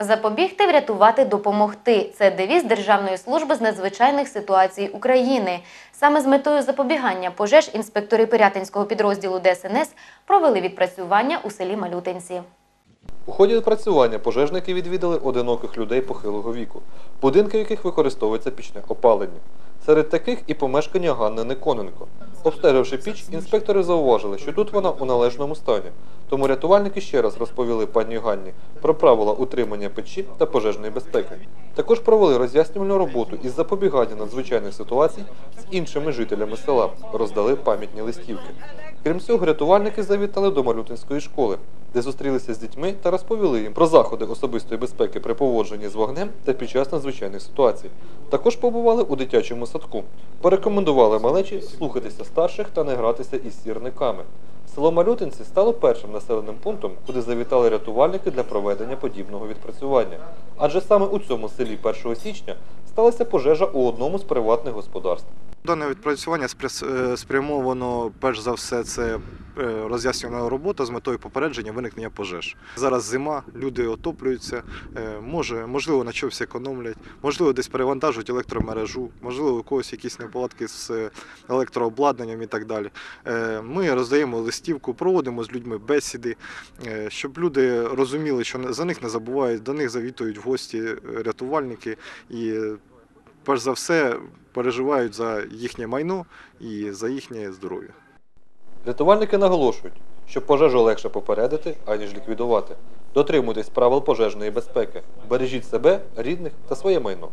Запобігти, врятувати, допомогти це девіз Державної служби з надзвичайних ситуацій України. Саме з метою запобігання пожеж інспектори Пирятинського підрозділу ДСНС провели відпрацювання у селі Малютинці. У ході відпрацювання пожежники відвідали одиноких людей похилого віку, будинки яких використовується пічне опалення. Серед таких і помешкання Ганни Никоненко. Обстеживши піч, інспектори зауважили, що тут вона у належному стані. Тому рятувальники ще раз розповіли пані Ганні про правила утримання печі та пожежної безпеки. Також провели роз'яснювальну роботу із запобігання надзвичайних ситуацій з іншими жителями села, роздали пам'ятні листівки. Крім цього, рятувальники завітали до Малютинської школи, де зустрілися з дітьми та розповіли їм про заходи особистої безпеки при поводженні з вогнем та під час надзвичайних ситуацій. Також побували у дитячому садку. Порекомендували малечі слухатися старших та не гратися із сірниками. Село Малютинці стало першим населеним пунктом, куди завітали рятувальники для проведення подібного відпрацювання. Адже саме у цьому селі 1 січня сталася пожежа у одному з приватних господарств. Дане відпрацювання е, спрямовано перш за все це роз'яснювана робота з метою попередження виникнення пожеж. Зараз зима, люди отоплюються, е, може, можливо, на чомусь економлять, можливо, десь перевантажують електромережу, можливо, у когось якісь неполадки з е, електрообладнанням і так далі. Е, Ми роздаємо листівку, проводимо з людьми бесіди, е, щоб люди розуміли, що за них не забувають, до них завітують в гості е, рятувальники і е, перш за все переживають за їхнє майно і за їхнє здоров'я. Рятувальники наголошують, що пожежу легше попередити, аніж ліквідувати. Дотримуйтесь правил пожежної безпеки. Бережіть себе, рідних та своє майно.